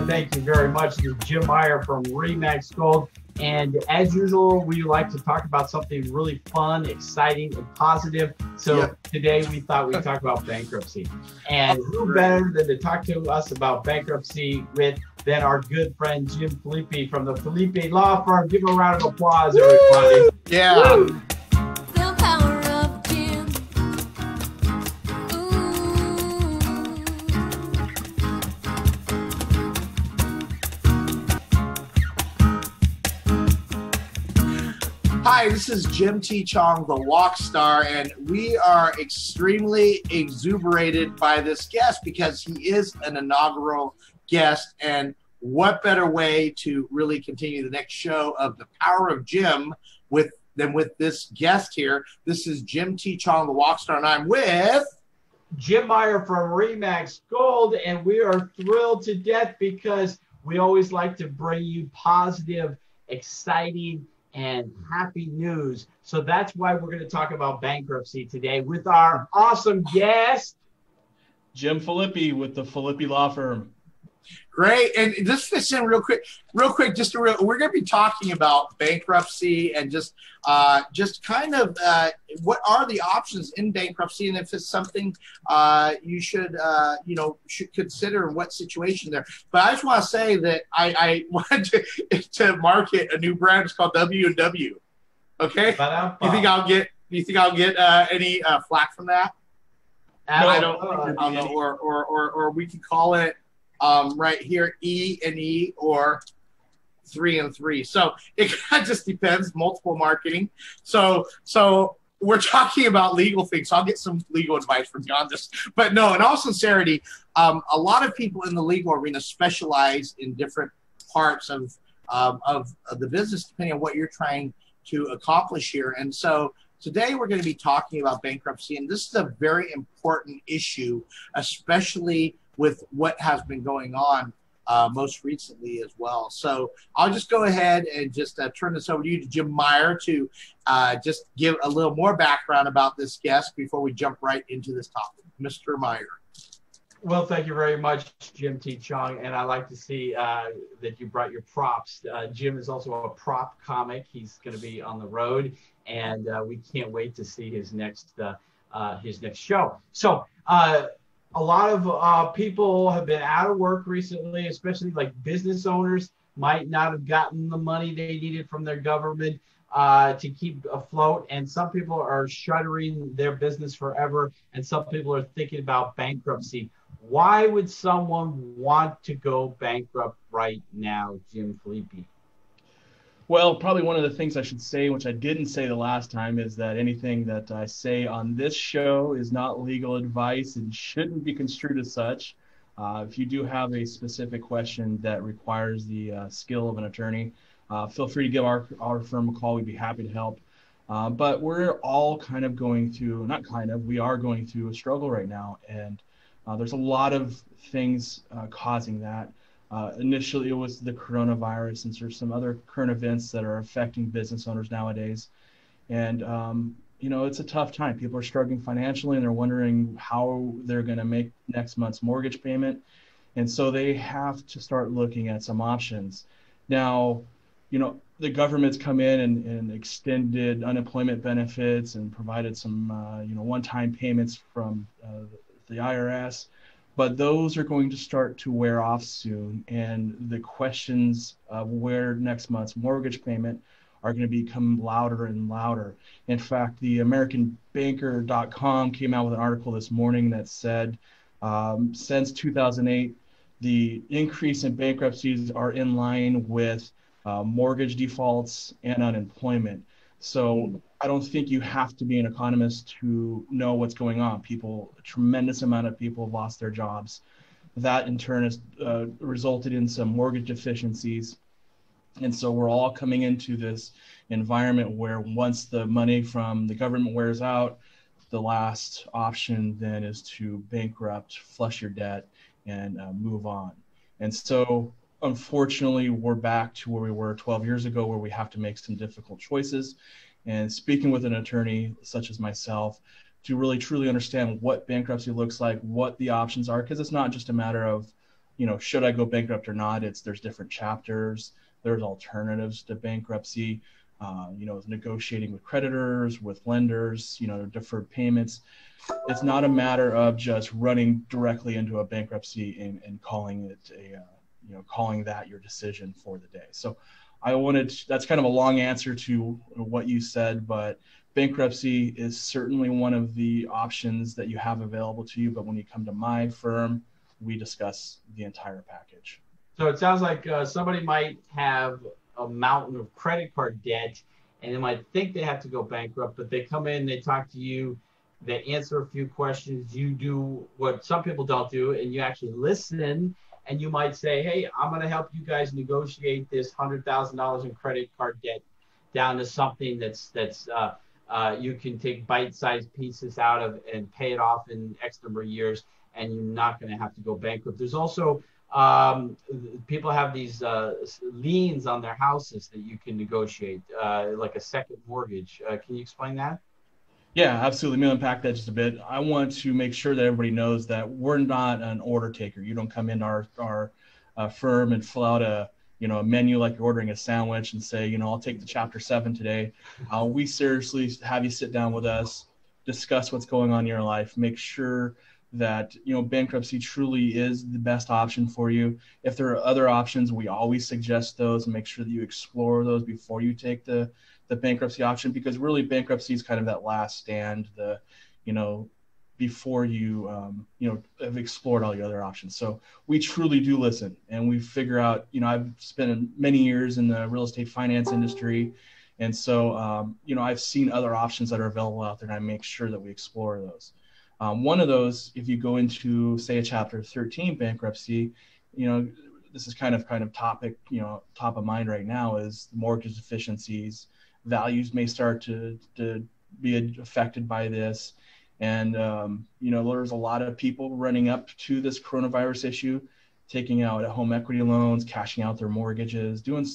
to thank you very much to Jim Meyer from Remax Gold. And as usual, we like to talk about something really fun, exciting, and positive. So Yep. today we thought we'd talk about bankruptcy. And who better than to talk to us about bankruptcy with than our good friend Jim Filippi from the Filippi Law Firm. Give him a round of applause, everybody. Yeah. Woo! Hi, this is Jim T. Chong, the Wok Star, and we are extremely exuberated by this guest because he is an inaugural guest. And what better way to really continue the next show of the Power of Jim with than with this guest here? This is Jim T. Chong, the Wok Star, and I'm with. Jim Meyer from Remax Gold, and we are thrilled to death because we always like to bring you positive, exciting, and happy news. So that's why we're going to talk about bankruptcy today with our awesome guest. Jim Filippi with the Filippi Law Firm. Great, and this fits in real quick. Real quick, just to real, we're going to be talking about bankruptcy and just, uh, just kind of uh, what are the options in bankruptcy, and if it's something uh, you should, uh, you know, should consider in what situation there. But I just want to say that I, I want to, to market a new brand. It's called W and W. Okay, you think I'll get? You think I'll get uh, any uh, flack from that? I don't, I don't know, or, or, or, or we could call it um, right here E and E or three and three. So it just depends. Multiple marketing. So so we're talking about legal things. So I'll get some legal advice from you this. But no, in all sincerity, um, a lot of people in the legal arena specialize in different parts of um, of, of the business, depending on what you're trying to accomplish here. And so today we're going to be talking about bankruptcy, and this is a very important issue, especially with what has been going on uh, most recently as well. So I'll just go ahead and just uh, turn this over to you to Jim Meyer to uh, just give a little more background about this guest before we jump right into this topic. Mr. Meyer. Well, thank you very much, Jim T. Chong. And I like to see uh, that you brought your props. Uh, Jim is also a prop comic. He's going to be on the road, and uh, we can't wait to see his next uh, uh, his next show. So, uh, a lot of uh, people have been out of work recently, especially like business owners might not have gotten the money they needed from their government uh, to keep afloat. And some people are shuttering their business forever, and some people are thinking about bankruptcy. Why would someone want to go bankrupt right now, Jim Filippi? Well, probably one of the things I should say, which I didn't say the last time, is that anything that I say on this show is not legal advice and shouldn't be construed as such. Uh, if you do have a specific question that requires the uh, skill of an attorney, uh, feel free to give our, our firm a call. We'd be happy to help. Uh, but we're all kind of going through, not kind of, we are going through a struggle right now. And uh, there's a lot of things uh, causing that. Uh, initially, it was the coronavirus, and there's some other current events that are affecting business owners nowadays. And um, you know, it's a tough time. People are struggling financially, and they're wondering how they're going to make next month's mortgage payment. And so they have to start looking at some options. Now, you know, the government's come in and, and extended unemployment benefits and provided some, uh, you know, one-time payments from uh, the IRS but those are going to start to wear off soon. And the questions of where next month's mortgage payment are going to become louder and louder. In fact, the AmericanBanker.com came out with an article this morning that said um, since 2008, the increase in bankruptcies are in line with uh, mortgage defaults and unemployment. So I don't think you have to be an economist to know what's going on. People, a tremendous amount of people have lost their jobs. That in turn has uh, resulted in some mortgage deficiencies. And so we're all coming into this environment where once the money from the government wears out, the last option then is to bankrupt, flush your debt, and uh, move on. And so unfortunately, we're back to where we were 12 years ago, where we have to make some difficult choices. And speaking with an attorney such as myself to really truly understand what bankruptcy looks like, what the options are, because it's not just a matter of you know, should I go bankrupt or not? It's there's different chapters. There's alternatives to bankruptcy. Uh, you know, negotiating with creditors, with lenders, you know, deferred payments. It's not a matter of just running directly into a bankruptcy and, and calling it a, uh, you know, calling that your decision for the day. So I wanted, to, that's kind of a long answer to what you said, but bankruptcy is certainly one of the options that you have available to you. But when you come to my firm, we discuss the entire package. So it sounds like uh, somebody might have a mountain of credit card debt and they might think they have to go bankrupt, but they come in, they talk to you, they answer a few questions. You do what some people don't do, and you actually listen. And you might say, Hey, I'm going to help you guys negotiate this $100,000 in credit card debt down to something that's, that's, uh, uh, you can take bite-sized pieces out of and pay it off in X number of years, and you're not going to have to go bankrupt. There's also um, people have these uh, liens on their houses that you can negotiate, uh, like a second mortgage. Uh, can you explain that? Yeah, absolutely. Let me unpack that just a bit. I want to make sure that everybody knows that we're not an order taker. You don't come in our our uh, firm and fill out a you know a menu like you're ordering a sandwich and say you know I'll take the chapter seven today. Uh, we seriously have you sit down with us, discuss what's going on in your life, make sure that you know bankruptcy truly is the best option for you. If there are other options, we always suggest those and make sure that you explore those before you take the the bankruptcy option because really bankruptcy is kind of that last stand, the you know before you um, you know have explored all your other options. So we truly do listen and we figure out. You know, I've spent many years in the real estate finance industry. And so, um, you know, I've seen other options that are available out there, and I make sure that we explore those. Um, one of those, if you go into say a Chapter 13 bankruptcy, you know, this is kind of kind of topic, you know, top of mind right now is mortgage deficiencies. Values may start to to be affected by this, and um, you know, there's a lot of people running up to this coronavirus issue, taking out home equity loans, cashing out their mortgages, doing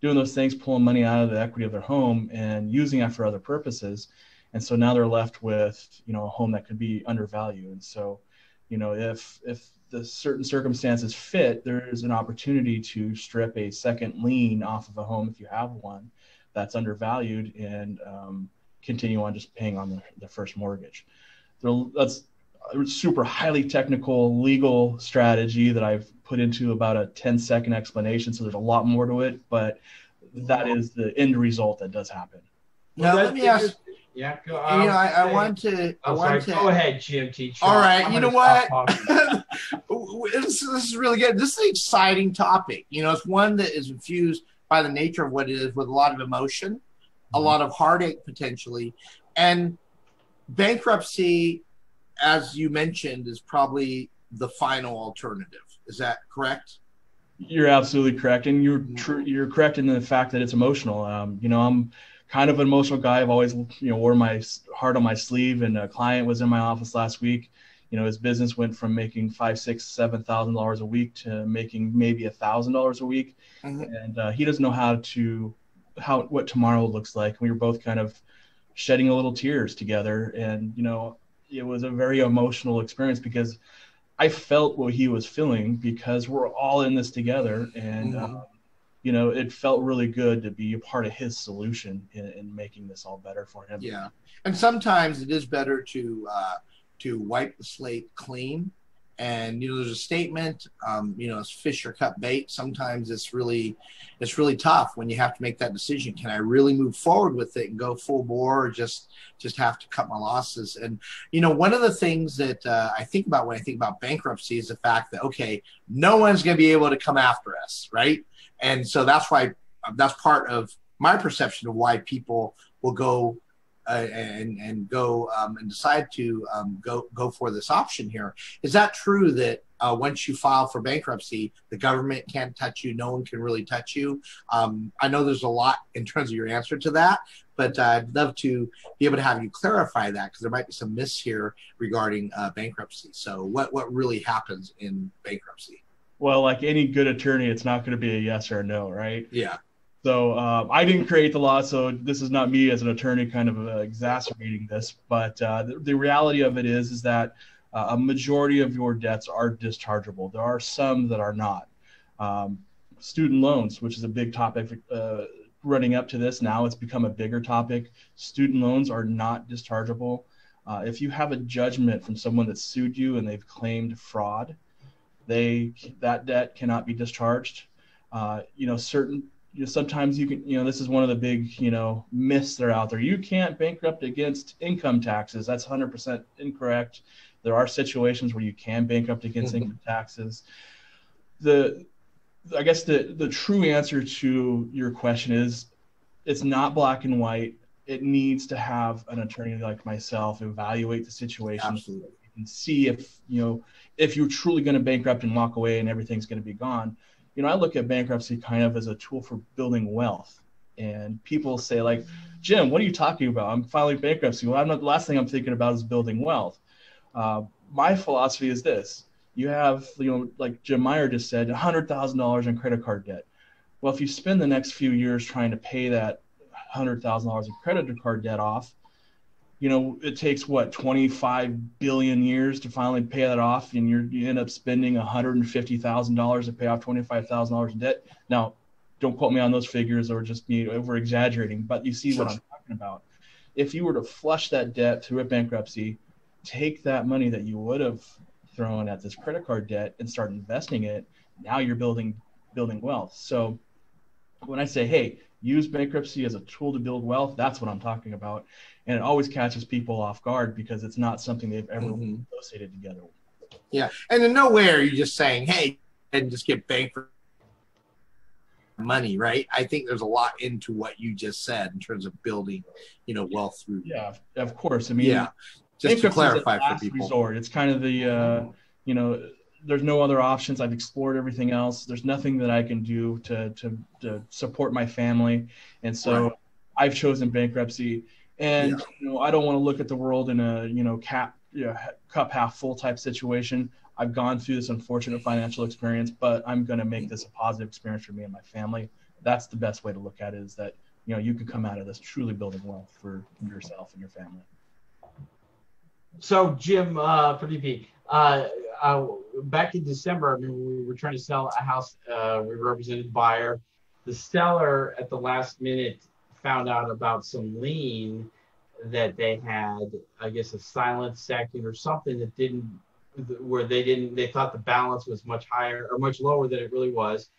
doing those things, pulling money out of the equity of their home and using that for other purposes. And so now they're left with you know a home that could be undervalued. And so you know if if the certain circumstances fit there's an opportunity to strip a second lien off of a home if you have one that's undervalued and um, continue on just paying on the, the first mortgage so that's a super highly technical legal strategy that i've put into about a 10 second explanation so there's a lot more to it but that is the end result that does happen now Well, let me ask. Yeah, go. You know, I, I want to. I want to. Go ahead, Jim Teacher. All right, I'm you know what? this, this is really good. This is an exciting topic. You know, it's one that is infused by the nature of what it is with a lot of emotion, a lot of heartache potentially, and bankruptcy, as you mentioned, is probably the final alternative. Is that correct? You're absolutely correct, and you're tr- you're correct in the fact that it's emotional. Um, you know, I'm kind of an emotional guy. I've always you know wore my heart on my sleeve. And a client was in my office last week. You know, his business went from making five, six, seven thousand dollars a week to making maybe a thousand dollars a week, Mhm. and uh, he doesn't know how to how what tomorrow looks like. We were both kind of shedding a little tears together, and you know, it was a very emotional experience because I felt what he was feeling because we're all in this together, and Mhm. um, you know, it felt really good to be a part of his solution in, in making this all better for him. Yeah, and sometimes it is better to uh, to wipe the slate clean. And you know, there's a statement. Um, you know, it's fish or cut bait. Sometimes it's really, it's really tough when you have to make that decision. Can I really move forward with it and go full bore, or just just have to cut my losses? And you know, one of the things that uh, I think about when I think about bankruptcy is the fact that okay, no one's going to be able to come after us, right? And so that's why that's part of my perception of why people will go uh, and and go um, and decide to um, go go for this option here. Is that true that uh, once you file for bankruptcy, the government can't touch you, no one can really touch you? Um, I know there's a lot in terms of your answer to that, but uh, I'd love to be able to have you clarify that because there might be some myths here regarding uh, bankruptcy. So, what what really happens in bankruptcy? Well, like any good attorney, it's not going to be a yes or a no, right? Yeah. So um, I didn't create the law, so this is not me as an attorney kind of uh, exacerbating this. But uh, the, the reality of it is, is that uh, a majority of your debts are dischargeable. There are some that are not. Um, student loans, which is a big topic uh, running up to this, now it's become a bigger topic. Student loans are not dischargeable. Uh, if you have a judgment from someone that sued you and they've claimed fraud, they that debt cannot be discharged. Uh, you know, certain you know, sometimes you can you know this is one of the big you know myths that are out there. You can't bankrupt against income taxes. That's 100% incorrect. There are situations where you can bankrupt against Mhm. income taxes. The I guess the the true answer to your question is it's not black and white. It needs to have an attorney like myself evaluate the situation Absolutely. can see if you know if you're truly going to bankrupt and walk away and everything's going to be gone you know i look at bankruptcy kind of as a tool for building wealth. And people say like jim what are you talking about? I'm filing bankruptcy. Well i'm not the last thing i'm thinking about is building wealth. Uh, my philosophy is this. You have you know like jim meyer just said $100000 in credit card debt. Well if you spend the next few years trying to pay that $100000 in credit card debt off you know, it takes what 25 billion years to finally pay that off, and you're, you end up spending 150 thousand dollars to pay off 25 thousand dollars in debt. Now, don't quote me on those figures, or just me over exaggerating, but you see what I'm talking about. If you were to flush that debt through a bankruptcy, take that money that you would have thrown at this credit card debt and start investing it, now you're building building wealth. So when I say, hey, use bankruptcy as a tool to build wealth, that's what I'm talking about. And it always catches people off guard because it's not something they've ever Mhm. associated together. Yeah, and in no way are you just saying, "Hey," and just get for money, right? I think there's a lot into what you just said in terms of building, you know, wealth through. Yeah, of course. I mean, yeah. Just to bankruptcy is a clarify for people. resort. It's kind of the, uh, you know, there's no other options. I've explored everything else. There's nothing that I can do to to, to support my family, and so Right. I've chosen bankruptcy. And Yeah. you know, I don't want to look at the world in a you know cap, you know, cup half full type situation. I've gone through this unfortunate financial experience, but I'm going to make this a positive experience for me and my family. That's the best way to look at it. Is that you know you can come out of this truly building wealth for yourself and your family. So, Jim, uh, for DP, uh, uh, back in December, I mean, we were trying to sell a house. Uh, we represented buyer. The seller, at the last minute, found out about some lien that they had. I guess a silent second or something that didn't, where they didn't. They thought the balance was much higher or much lower than it really was,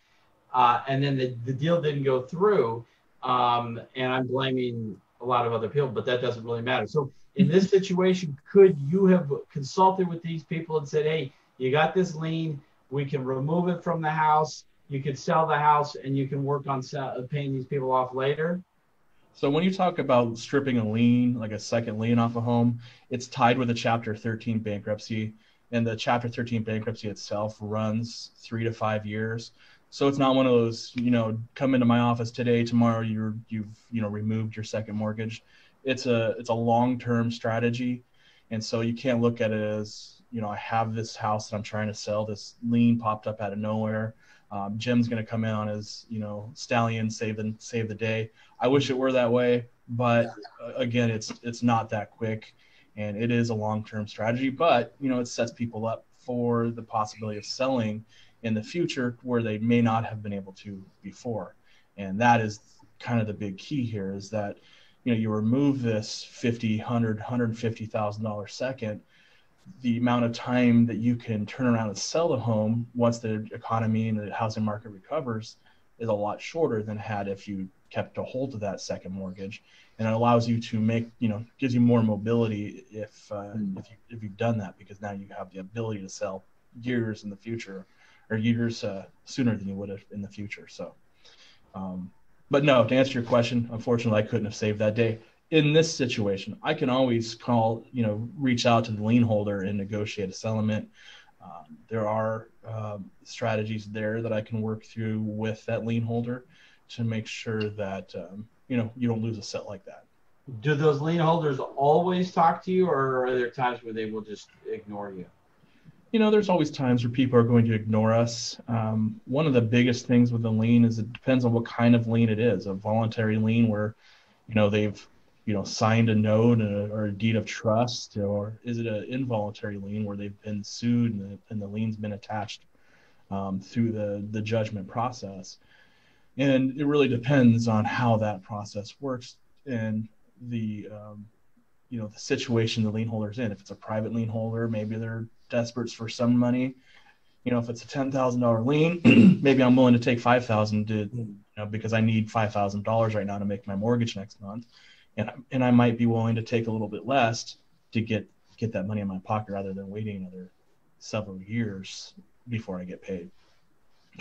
uh, and then the, the deal didn't go through. Um, and I'm blaming a lot of other people, but that doesn't really matter. So in this situation, could you have consulted with these people and said, hey, you got this lien, we can remove it from the house, you can sell the house, and you can work on sell- uh, paying these people off later? So when you talk about stripping a lien, like a second lien off a home, it's tied with a Chapter 13 bankruptcy, and the Chapter 13 bankruptcy itself runs three to five years. So it's not one of those, you know, come into my office today, tomorrow you're you've you know removed your second mortgage. It's a it's a long term strategy, and so you can't look at it as you know I have this house that I'm trying to sell. This lien popped up out of nowhere. Um, Jim's going to come in on his you know stallion save the save the day. I wish it were that way, but uh, again, it's it's not that quick, and it is a long-term strategy. But you know, it sets people up for the possibility of selling in the future where they may not have been able to before, and that is kind of the big key here is that you know you remove this 50 100 150 thousand dollar second the amount of time that you can turn around and sell the home once the economy and the housing market recovers is a lot shorter than had if you kept a hold of that second mortgage and it allows you to make you know gives you more mobility if uh, Hmm. if, you, if you've done that because now you have the ability to sell years in the future or years uh, sooner than you would have in the future so um, but no to answer your question unfortunately i couldn't have saved that day. In this situation i can always call you know reach out to the lien holder and negotiate a settlement. Um, there are um, strategies there that i can work through with that lien holder to make sure that um, you know you don't lose a set like that. Do those lien holders always talk to you, or are there times where they will just ignore you? You know there's always times where people are going to ignore us um, one of the biggest things with the lien is it depends on what kind of lien it is a voluntary lien where you know they've you know, signed a note or, or a deed of trust, or is it an involuntary lien where they've been sued and the, and the lien's been attached um, through the the judgment process? And it really depends on how that process works and the um, you know the situation the lien holder's in. If it's a private lien holder, maybe they're desperate for some money. You know, if it's a ten thousand dollar lien, maybe I'm willing to take five thousand to you know because I need five thousand dollars right now to make my mortgage next month, and and I might be willing to take a little bit less to get get that money in my pocket rather than waiting another several years before I get paid.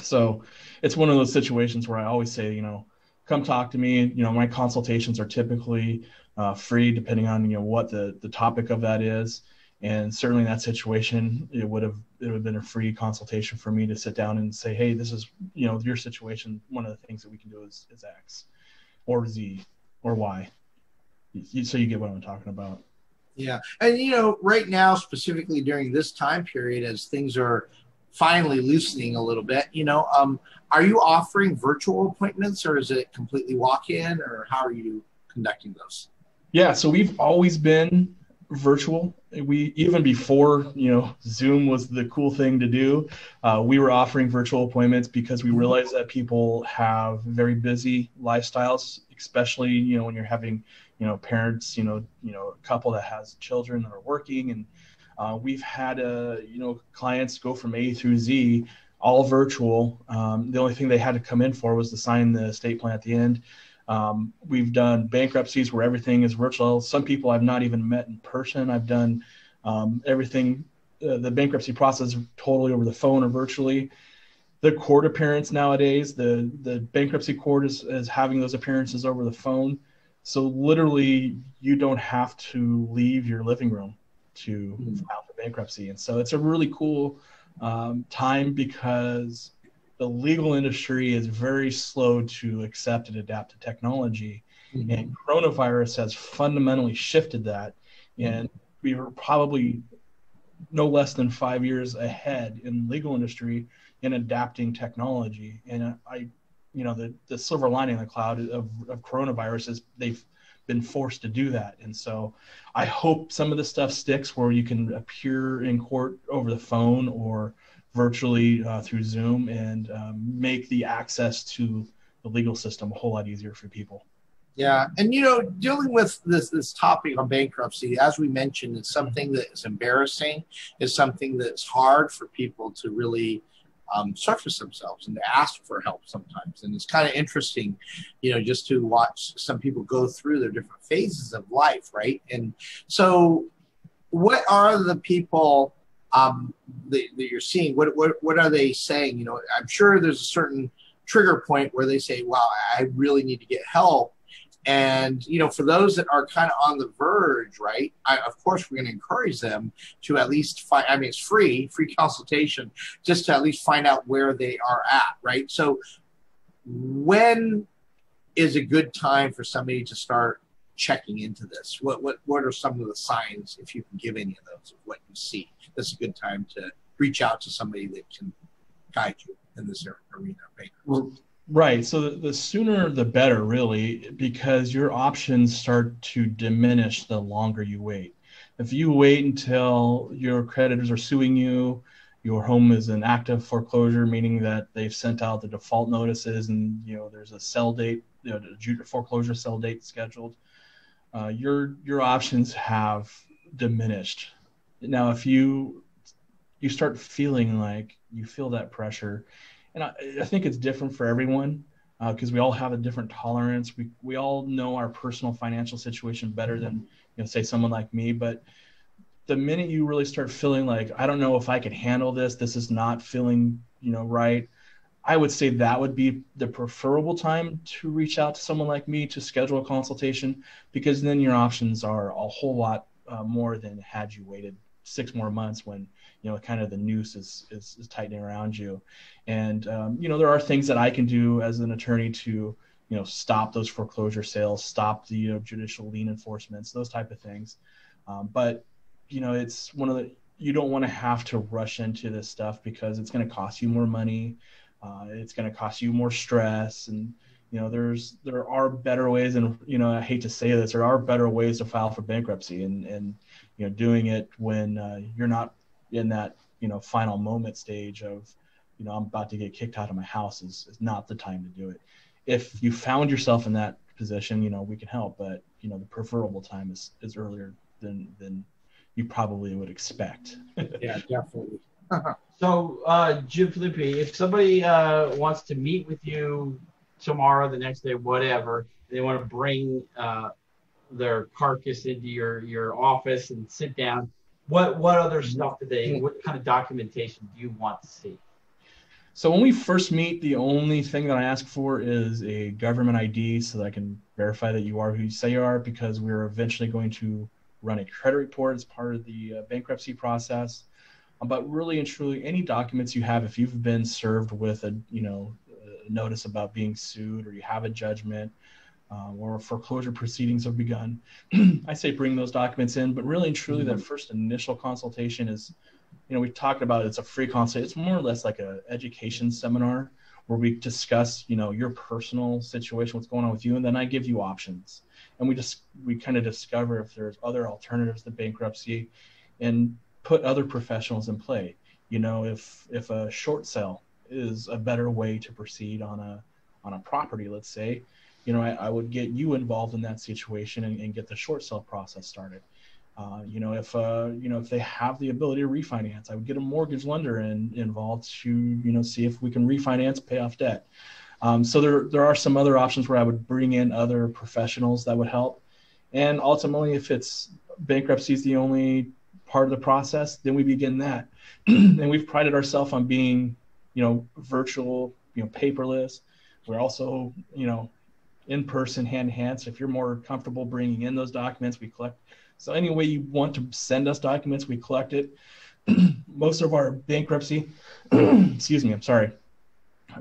So it's one of those situations where I always say, you know, come talk to me. You know, my consultations are typically uh, free, depending on you know what the the topic of that is. And certainly in that situation, it would have it would have been a free consultation for me to sit down and say, hey, this is you know your situation. One of the things that we can do is is X, or Z, or Y. So you get what I'm talking about. Yeah. And, you know, right now, specifically during this time period, as things are finally loosening a little bit, you know, um, are you offering virtual appointments or is it completely walk in or how are you conducting those? Yeah, so we've always been virtual. We even before you know Zoom was the cool thing to do. Uh, we were offering virtual appointments because we realized that people have very busy lifestyles, especially you know when you're having you know parents, you know you know a couple that has children that are working, and uh, we've had uh, you know clients go from A through Z all virtual. Um, the only thing they had to come in for was to sign the estate plan at the end. Um, we've done bankruptcies where everything is virtual. Some people I've not even met in person. I've done um, everything, uh, the bankruptcy process totally over the phone or virtually. The court appearance nowadays, the the bankruptcy court is, is having those appearances over the phone. So literally, you don't have to leave your living room to Mhm. file for bankruptcy, and so it's a really cool um, time because the legal industry is very slow to accept and adapt to technology. Mm-hmm. And coronavirus has fundamentally shifted that. Mm-hmm. And we were probably no less than five years ahead in the legal industry in adapting technology. And i you know the, the silver lining in the cloud of, of coronavirus is they've been forced to do that. And so i hope some of the stuff sticks where you can appear in court over the phone or virtually uh, through zoom and um, make the access to the legal system a whole lot easier for people Yeah, and you know, dealing with this this topic on bankruptcy, as we mentioned, it's something that is embarrassing. It's something that's hard for people to really um, surface themselves and to ask for help sometimes. And it's kind of interesting, you know, just to watch some people go through their different phases of life, right? And so, what are the people um, that, that you're seeing? What, what what are they saying? You know, I'm sure there's a certain trigger point where they say, "Wow, I really need to get help." And you know, for those that are kind of on the verge, right? I, of course, we're going to encourage them to at least find. I mean, it's free, free consultation, just to at least find out where they are at, right? So, when is a good time for somebody to start checking into this? What what what are some of the signs, if you can give any of those, of what you see? That's a good time to reach out to somebody that can guide you in this arena. Right. So the, the sooner the better, really, because your options start to diminish the longer you wait. If you wait until your creditors are suing you, your home is in active foreclosure, meaning that they've sent out the default notices and you know there's a sell date, you know, foreclosure sell date scheduled. Uh, your your options have diminished. Now, if you you start feeling like you feel that pressure, and I, I think it's different for everyone because we all have a different tolerance. We we all know our personal financial situation better than you know, say someone like me. But the minute you really start feeling like I don't know if I can handle this, this is not feeling you know right. I would say that would be the preferable time to reach out to someone like me to schedule a consultation because then your options are a whole lot uh, more than had you waited six more months when you know kind of the noose is is, is tightening around you. And um, you know there are things that i can do as an attorney to you know stop those foreclosure sales stop the you know, judicial lien enforcements those type of things. Um, but you know it's one of the you don't want to have to rush into this stuff because it's going to cost you more money uh, it's going to cost you more stress and you know, there's there are better ways, and you know, I hate to say this, there are better ways to file for bankruptcy, and and you know, doing it when uh, you're not in that you know final moment stage of, you know, I'm about to get kicked out of my house is is not the time to do it. If you found yourself in that position, you know, we can help, but you know, the preferable time is is earlier than than you probably would expect. Yeah, definitely. So, uh, Jim Filippi, if somebody uh, wants to meet with you tomorrow, the next day, whatever, they want to bring uh, their carcass into your, your office and sit down, what what other stuff do they? What kind of documentation do you want to see? So when we first meet, the only thing that I ask for is a government ID so that I can verify that you are who you say you are because we're eventually going to run a credit report as part of the uh, bankruptcy process. But really and truly, any documents you have, if you've been served with a you know a notice about being sued or you have a judgment uh, or foreclosure proceedings have begun, I say bring those documents in. But really and truly, that first initial consultation is you know, we talked about it's a free consult. It's more or less like a education seminar where we discuss, you know, your personal situation, what's going on with you, and then I give you options. And we just we kind of discover if there's other alternatives to bankruptcy and put other professionals in play. You know, if if a short sale is a better way to proceed on a on a property, let's say, you know, I, I would get you involved in that situation and, and get the short sale process started. Uh, you know, if uh, you know if they have the ability to refinance, I would get a mortgage lender in, involved to you know see if we can refinance, pay off debt. Um, so there there are some other options where I would bring in other professionals that would help. And ultimately, if it's bankruptcy is the only part of the process, then we begin that. and we've prided ourselves on being, you know, virtual, you know, paperless. We're also, you know, in person, hand in hand. So if you're more comfortable bringing in those documents, we collect so any way you want to send us documents, we collect it. Most of our bankruptcy, excuse me, I'm sorry.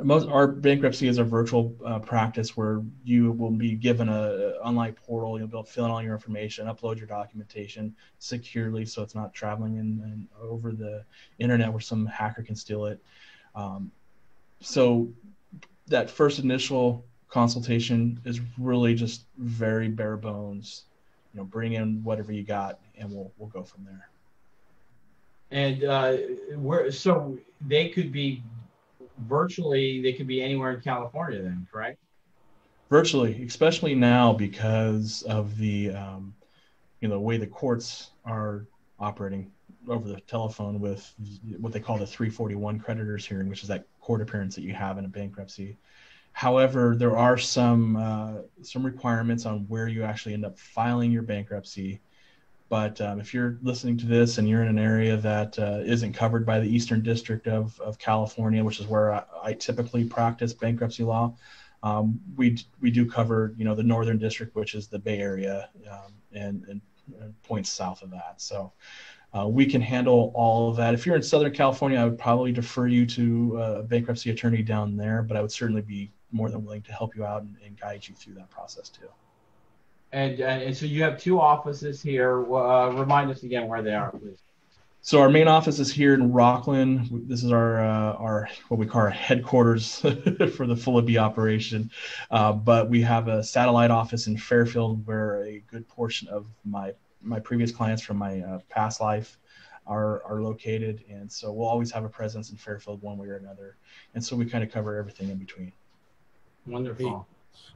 Most our bankruptcy is a virtual uh, practice where you will be given a online portal. You'll be able to fill in all your information, upload your documentation securely, so it's not traveling in, in over the internet where some hacker can steal it. Um, so that first initial consultation is really just very bare bones you know, bring in whatever you got, and we'll we'll go from there. And uh, where so they could be virtually, they could be anywhere in California, then, correct? Virtually, especially now because of the um, you know the way the courts are operating over the telephone with what they call the 341 creditors hearing, which is that court appearance that you have in a bankruptcy. However, there are some uh, some requirements on where you actually end up filing your bankruptcy. But um, if you're listening to this and you're in an area that uh, not covered by the Eastern District of, of California, which is where I, I typically practice bankruptcy law, um, we we do cover you know the Northern District, which is the Bay Area, um, and, and, and points south of that. So uh, we can handle all of that. If you're in Southern California, I would probably defer you to uh, a bankruptcy attorney down there, but I would certainly be more than willing to help you out and, and guide you through that process too. And, and so you have two offices here. Uh, remind us again where they are, please. So our main office is here in Rocklin. This is our uh, our what we call our headquarters for the Filippi operation. Uh, but we have a satellite office in Fairfield where a good portion of my my previous clients from my uh, past life are are located, and so we'll always have a presence in Fairfield one way or another. And so we kind of cover everything in between. Wonderful.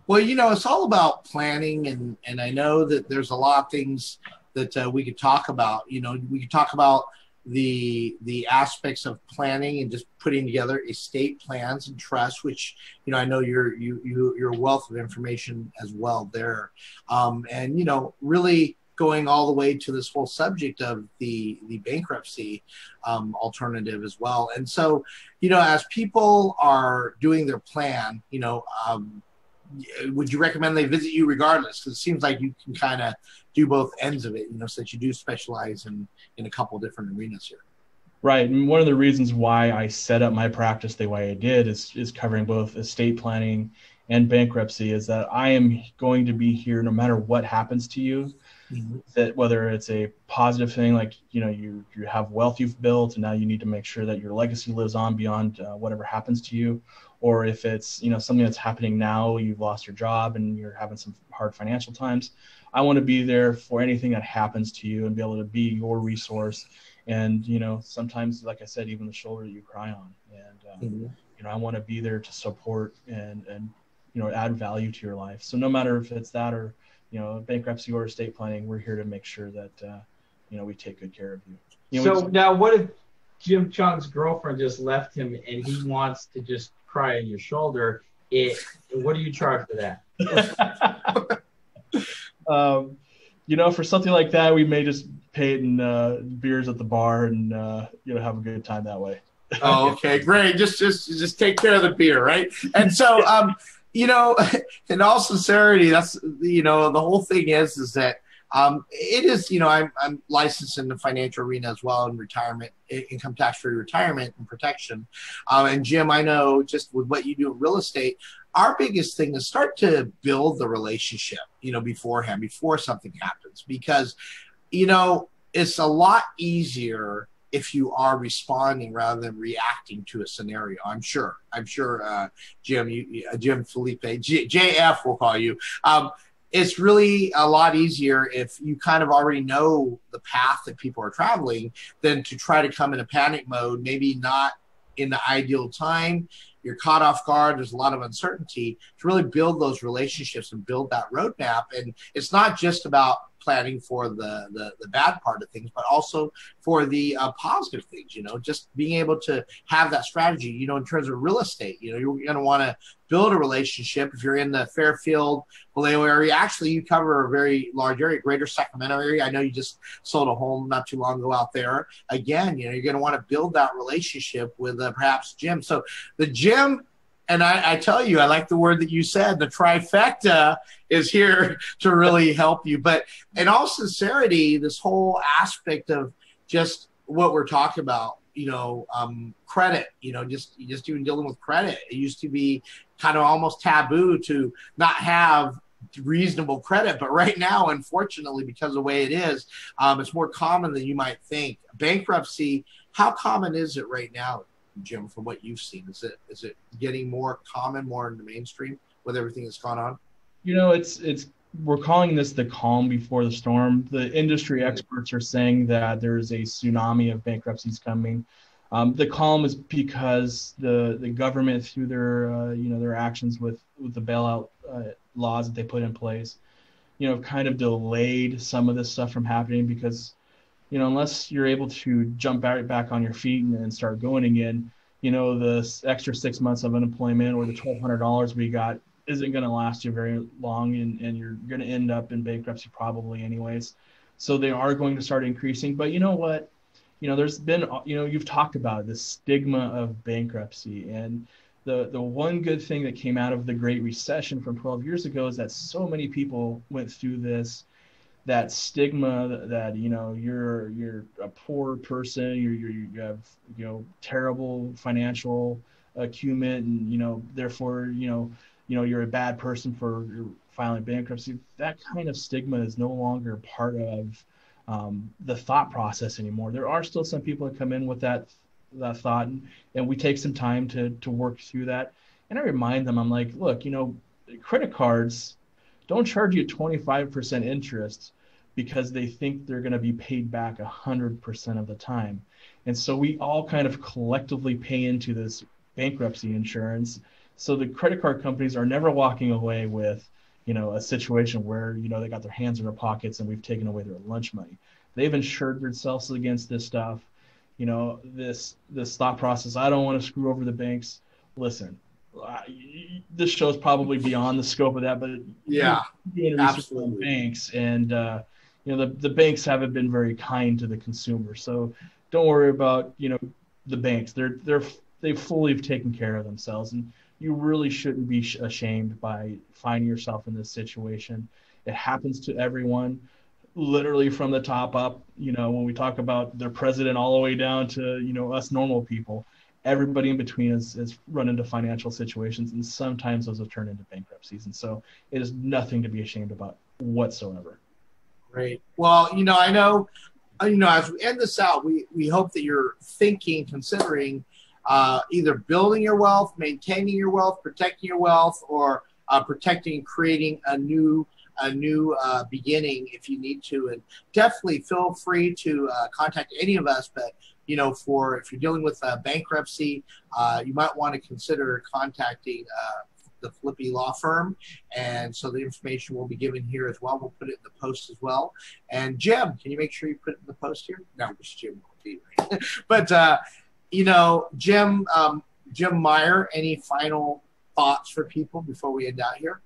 Well, you know, it's all about planning, and and I know that there's a lot of things that uh, we could talk about. You know, we could talk about the the aspects of planning and just putting together estate plans and trusts, which you know I know you're you you you're a wealth of information as well there, um, and you know really going all the way to this whole subject of the the bankruptcy um, alternative as well. And so, you know, as people are doing their plan, you know, um, would you recommend they visit you regardless? Because it seems like you can kind of do both ends of it, you know, since you do specialize in in a couple different arenas here. Right, and one of the reasons why I set up my practice the way I did is is covering both estate planning and bankruptcy. Is that I am going to be here no matter what happens to you that whether it's a positive thing like you know you you have wealth you've built and now you need to make sure that your legacy lives on beyond uh, whatever happens to you. Or if it's you know something that's happening now you've lost your job and you're having some hard financial times i want to be there for anything that happens to you and be able to be your resource. And you know sometimes like i said even the shoulder you cry on. And uh, Mhm. you know i want to be there to support and and you know add value to your life. So no matter if it's that or you know bankruptcy or estate planning we're here to make sure that uh, you know we take good care of you, you know, so it's- now, what if Jim Chong's girlfriend just left him and he wants to just cry on your shoulder? It, what do you charge for that? um, you know, for something like that, we may just pay it in uh, beers at the bar and uh, you know have a good time that way. Oh, okay, great. Just, just, just take care of the beer, right? And so, um, you know, in all sincerity, that's you know, the whole thing is, is that um, it is, you know, I'm, I'm licensed in the financial arena as well in retirement, income tax free retirement and protection. Um, and Jim, I know just with what you do in real estate, our biggest thing is start to build the relationship, you know, beforehand, before something happens, because, you know, it's a lot easier if you are responding rather than reacting to a scenario. I'm sure. I'm sure, uh, Jim, you, uh, Jim Filippi, J, JF, we'll call you. Um, it's really a lot easier if you kind of already know the path that people are traveling than to try to come in a panic mode, maybe not in the ideal time. You're caught off guard. There's a lot of uncertainty to really build those relationships and build that roadmap. And it's not just about planning for the, the, the bad part of things, but also for the uh, positive things, you know, just being able to have that strategy, you know, in terms of real estate, you know, you're going to want to build a relationship. If you're in the Fairfield, Vallejo area, actually you cover a very large area, greater Sacramento area. I know you just sold a home not too long ago out there. Again, you know, you're going to want to build that relationship with uh, perhaps Jim. So the Jim, and I, I tell you, I like the word that you said, the trifecta is here to really help you. But in all sincerity, this whole aspect of just what we're talking about, you know, um, credit, you know, just just even dealing with credit. It used to be kind of almost taboo to not have reasonable credit, but right now, unfortunately, because of the way it is, um, it's more common than you might think. Bankruptcy, how common is it right now, Jim? From what you've seen, is it is it getting more common, more in the mainstream with everything that's gone on? You know, it's it's we're calling this the calm before the storm. The industry experts are saying that there's a tsunami of bankruptcies coming. Um, the calm is because the the government, through their uh, you know their actions with with the bailout uh, laws that they put in place, you know, kind of delayed some of this stuff from happening because, you know, unless you're able to jump back on your feet and, and start going again, you know, the extra six months of unemployment or the twelve hundred dollars we got isn't going to last you very long and, and you're going to end up in bankruptcy probably anyways. So they are going to start increasing but you know what? You know there's been you know you've talked about the stigma of bankruptcy and the the one good thing that came out of the great recession from 12 years ago is that so many people went through this that stigma that, you know you're you're a poor person you're, you're you have you know terrible financial acumen and you know therefore you know you know you're a bad person for filing bankruptcy. That kind of stigma is no longer part of um, the thought process anymore. There are still some people that come in with that that thought and, and we take some time to to work through that. And i remind them i'm like look you know credit cards don't charge you 25% interest because they think they're going to be paid back 100% of the time and so we all kind of collectively pay into this bankruptcy insurance so the credit card companies are never walking away with, you know, a situation where, you know, they got their hands in their pockets and we've taken away their lunch money. They've insured themselves against this stuff. You know, this this thought process, I don't want to screw over the banks. Listen, this show's probably beyond the scope of that, but Yeah, doing research on absolutely. banks and uh, you know the, the banks haven't been very kind to the consumer so don't worry about you know the banks. They're they're they fully have taken care of themselves and you really shouldn't be sh- ashamed by finding yourself in this situation. It happens to everyone literally from the top up you know when we talk about their president all the way down to you know us normal people everybody in between has, has run into financial situations and sometimes those have turned into bankruptcies and so it is nothing to be ashamed about whatsoever Great. Well, you know, I know, uh, you know, as we end this out, we, we hope that you're thinking, considering uh, either building your wealth, maintaining your wealth, protecting your wealth, or uh, protecting, creating a new a new uh, beginning if you need to. And definitely feel free to uh, contact any of us. But you know, for if you're dealing with uh, bankruptcy, uh, you might want to consider contacting uh, the Filippi Law Firm. And so the information will be given here as well. We'll put it in the post as well. And Jim, can you make sure you put it in the post here? No, it's Jim. but uh, you know, Jim, um, Jim Meyer, any final thoughts for people before we end out here?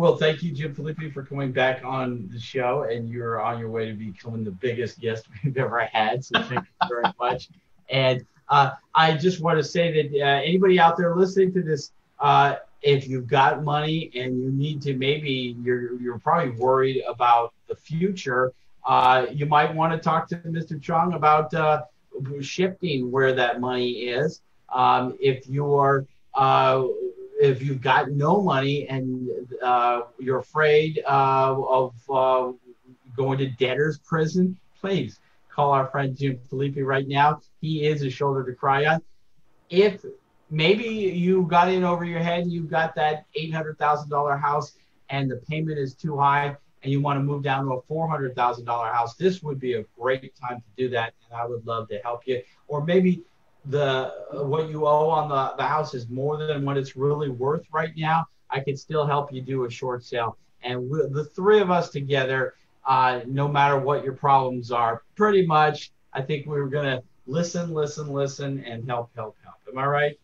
Well, thank you, Jim Filippi, for coming back on the show, and you're on your way to becoming the biggest guest we've ever had. So thank you very much. And uh, I just want to say that uh, anybody out there listening to this, uh, if you've got money and you need to, maybe you're you're probably worried about the future. Uh, you might want to talk to Mr. Chong about uh, shifting where that money is. Um, if you're uh, if you've got no money and uh, you're afraid uh, of uh, going to debtor's prison, please call our friend Jim Filippi right now. He is a shoulder to cry on. If maybe you got in over your head, you've got that $800,000 house and the payment is too high and you want to move down to a $400,000 house, this would be a great time to do that. And I would love to help you. Or maybe the what you owe on the, the house is more than what it's really worth right now, I could still help you do a short sale. And we, the three of us together, uh, no matter what your problems are, pretty much, I think we were going to listen, listen, listen, and help, help, help. Am I right?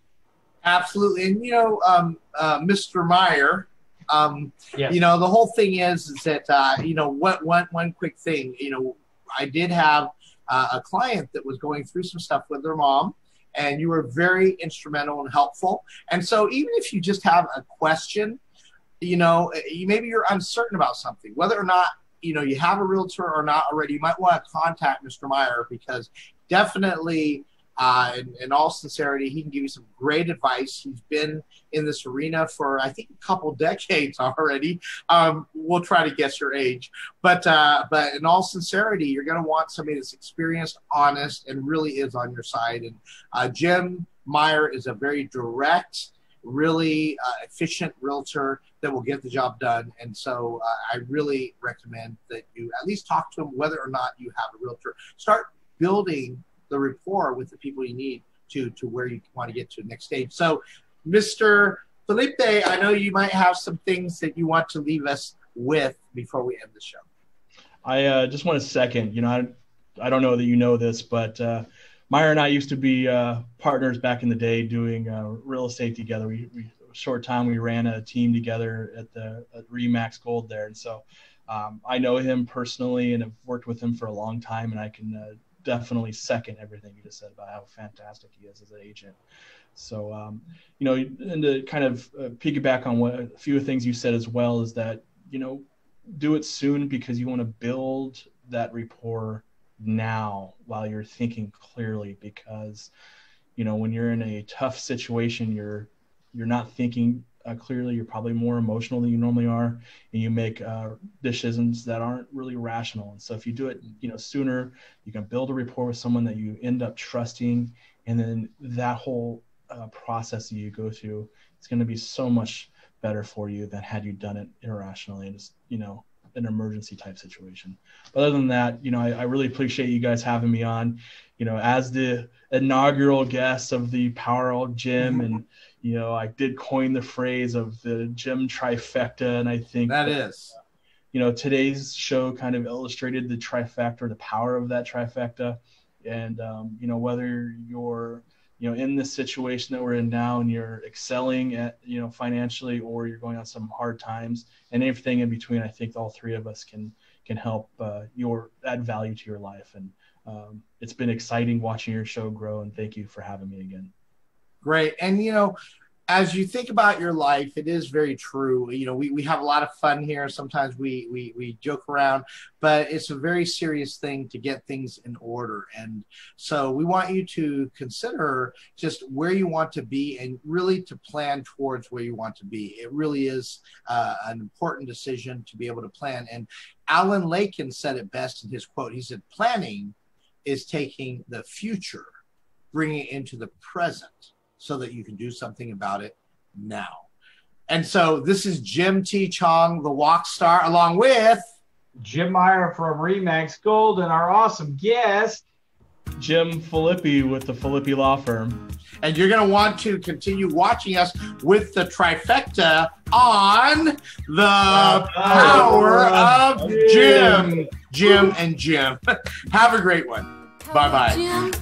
Absolutely. And, you know, um, uh, Mr. Meyer, um, Yes. you know, the whole thing is, is that, uh, you know, what, one, one quick thing, you know, I did have uh, a client that was going through some stuff with their mom and you were very instrumental and helpful. And so even if you just have a question, you know, maybe you're uncertain about something, whether or not, you know, you have a realtor or not already, you might want to contact Mr. Meyer because definitely, uh, in, in all sincerity, he can give you some great advice. He's been in this arena for, I think, a couple decades already. Um, we'll try to guess your age. But, uh, but in all sincerity, you're going to want somebody that's experienced, honest, and really is on your side. And uh, Jim Meyer is a very direct, really uh, efficient realtor that will get the job done. And so uh, I really recommend that you at least talk to him whether or not you have a realtor. Start building the rapport with the people you need to to where you want to get to the next stage. So, Mr. Filippi, I know you might have some things that you want to leave us with before we end the show. I uh, just want to second. You know, I, I don't know that you know this, but uh, Meyer and I used to be uh, partners back in the day doing uh, real estate together. We, we short time we ran a team together at the at Remax Gold there, and so um, I know him personally and have worked with him for a long time, and I can uh, definitely second everything you just said about how fantastic he is as an agent. So, um, you know, and to kind of uh, piggyback on what a few of things you said as well is that you know do it soon because you want to build that rapport now while you're thinking clearly because you know when you're in a tough situation you're you're not thinking uh, clearly you're probably more emotional than you normally are and you make uh, decisions that aren't really rational and so if you do it you know sooner you can build a rapport with someone that you end up trusting and then that whole uh, process that you go through is going to be so much better for you than had you done it irrationally and just you know an emergency type situation. But other than that, you know, I, I, really appreciate you guys having me on, you know, as the inaugural guest of the Power of Jim. And, you know, I did coin the phrase of the Jim trifecta. And I think that is, you know, today's show kind of illustrated the trifecta, the power of that trifecta. And, um, you know, whether you're, you know in this situation that we're in now and you're excelling at you know financially or you're going on some hard times and everything in between i think all three of us can can help uh, your add value to your life and um, it's been exciting watching your show grow and thank you for having me again great and you know as you think about your life, it is very true. You know, we, we have a lot of fun here. Sometimes we, we, we joke around, but it's a very serious thing to get things in order. And so we want you to consider just where you want to be and really to plan towards where you want to be. It really is uh, an important decision to be able to plan. And Alan Lakein said it best in his quote. He said, planning is taking the future, bringing it into the present so that you can do something about it now. And so this is Jim T. Chong, the Wok Star, along with Jim Meyer from Remax Gold and our awesome guest. Jim Filippi with the Filippi Law Firm. and you're going to want to continue watching us with the trifecta on the power of Jim. Jim and Jim. Have a great one. Bye-bye. Jim